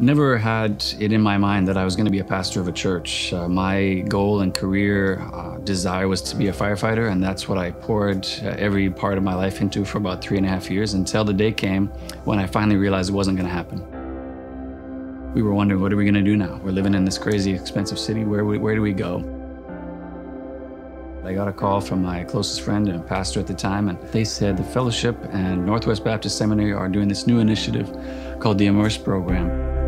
Never had it in my mind that I was going to be a pastor of a church. Uh, my goal and career uh, desire was to be a firefighter, and that's what I poured uh, every part of my life into for about three and a half years until the day came when I finally realized it wasn't going to happen. We were wondering, what are we going to do now? We're living in this crazy, expensive city. Where, where do we go? I got a call from my closest friend and pastor at the time, and they said the fellowship and Northwest Baptist Seminary are doing this new initiative called the Immerse program.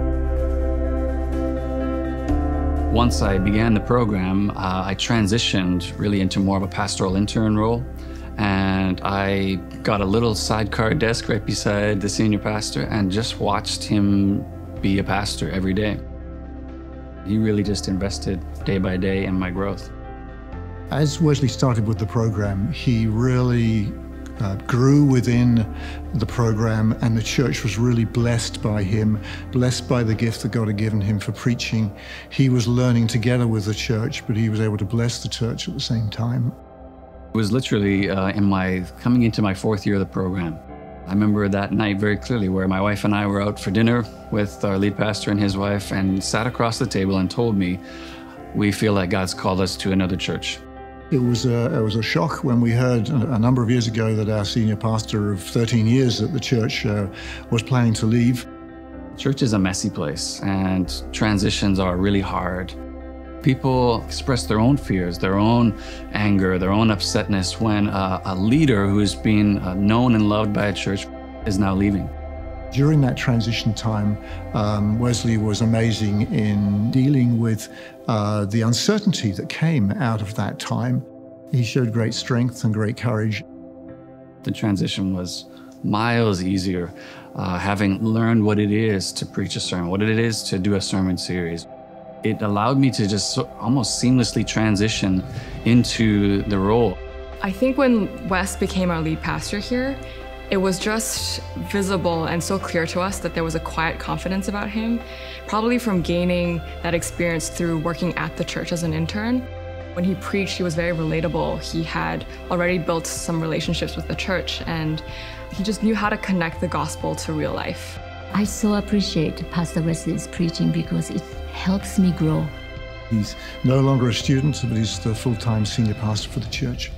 Once I began the program, uh, I transitioned really into more of a pastoral intern role. And I got a little sidecar desk right beside the senior pastor and just watched him be a pastor every day. He really just invested day by day in my growth. As Wesley started with the program, he really uh, grew within the program, and the church was really blessed by him, blessed by the gift that God had given him for preaching. He was learning together with the church, but he was able to bless the church at the same time. It was literally uh, in my coming into my fourth year of the program. I remember that night very clearly where my wife and I were out for dinner with our lead pastor and his wife and sat across the table and told me, we feel like God's called us to another church. It was a, it was a shock when we heard a, number of years ago that our senior pastor of 13 years at the church uh, was planning to leave. Church is a messy place, and transitions are really hard. People express their own fears, their own anger, their own upsetness when uh, a leader who has been uh, known and loved by a church is now leaving. During that transition time, um, Wesley was amazing in dealing with uh, the uncertainty that came out of that time. He showed great strength and great courage. The transition was miles easier, uh, having learned what it is to preach a sermon, what it is to do a sermon series. It allowed me to just almost seamlessly transition into the role. I think when Wes became our lead pastor here, it was just visible and so clear to us that there was a quiet confidence about him, probably from gaining that experience through working at the church as an intern. When he preached, he was very relatable. He had already built some relationships with the church, and he just knew how to connect the gospel to real life. I so appreciate Pastor Wesley's preaching because it helps me grow. He's no longer a student, but he's the full time senior pastor for the church.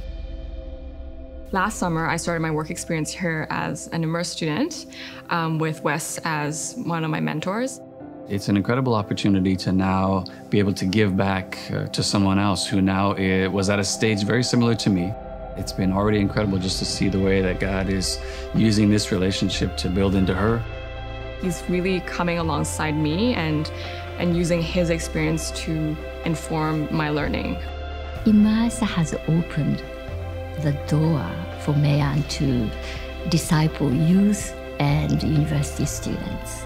Last summer, I started my work experience here as an Immerse student um, with Wes as one of my mentors. It's an incredible opportunity to now be able to give back uh, to someone else who now is, was at a stage very similar to me. It's been already incredible just to see the way that God is using this relationship to build into her. He's really coming alongside me and, and using his experience to inform my learning. Immerse has opened the door for May Anne to disciple youth and university students.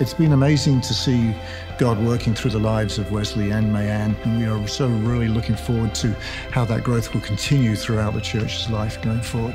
It's been amazing to see God working through the lives of Wesley and May Anne, and we are so really looking forward to how that growth will continue throughout the church's life going forward.